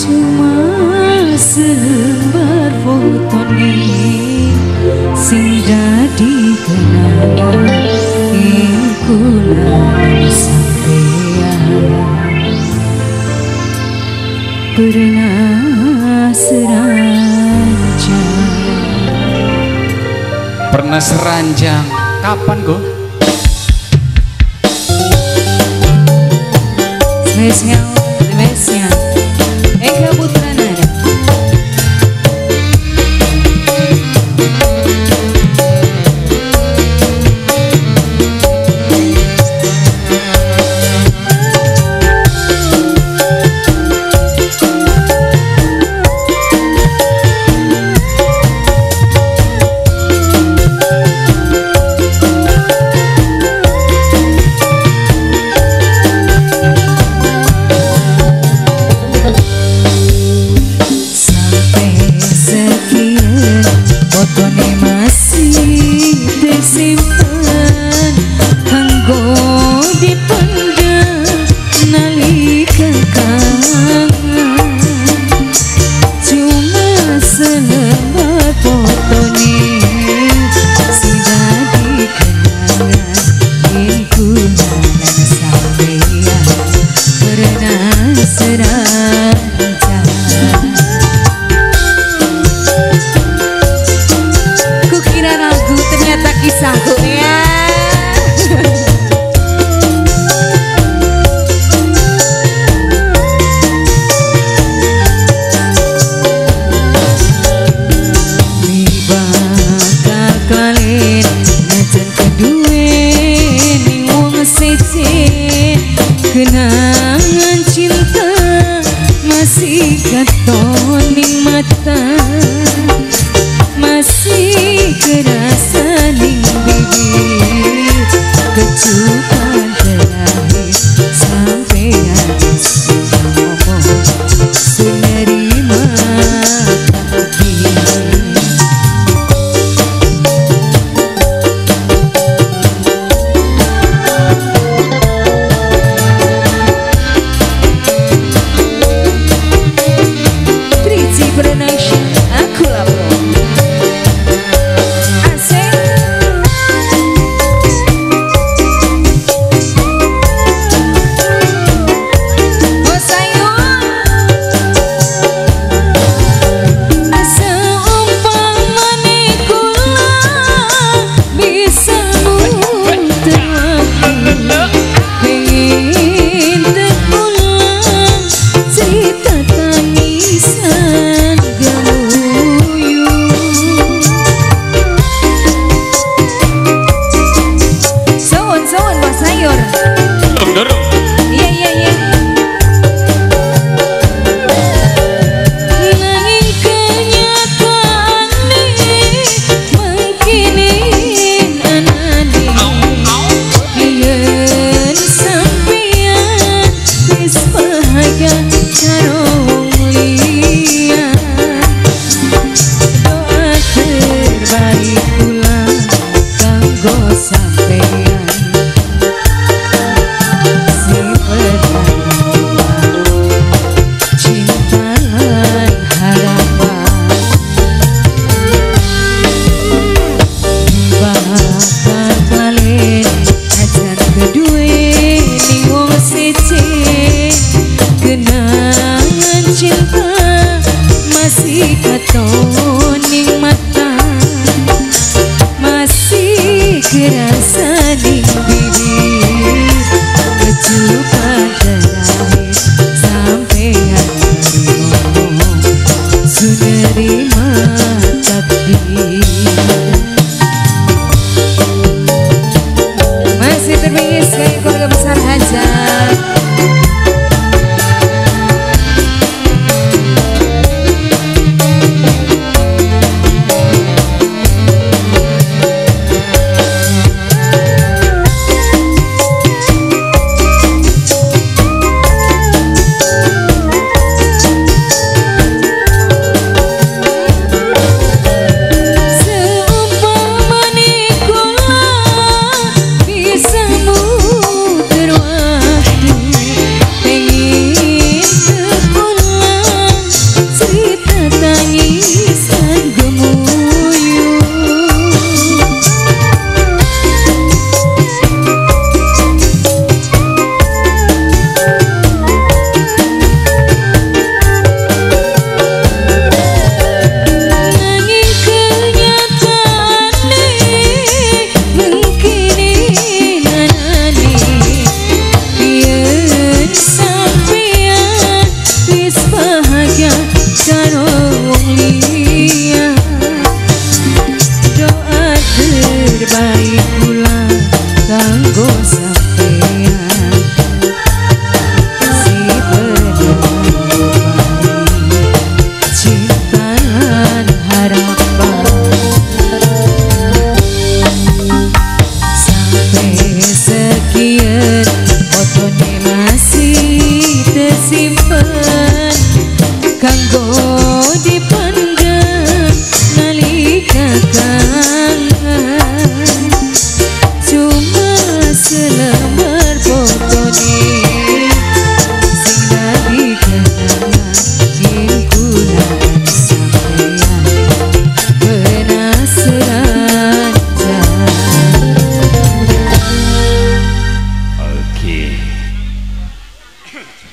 Cuma selembar foto nih sing dadi kenangan pernah seranjang Pernah seranjang. Kapan, Go? Botone masih tersimpan Kanggo dipenda nalika kangen Cuma selebat botone Si dadi kenangan Ingku nana sampean Pernah serang sece kenangan cinta masih katoning mata masih kenangan Kenangan cinta masih katon ning mata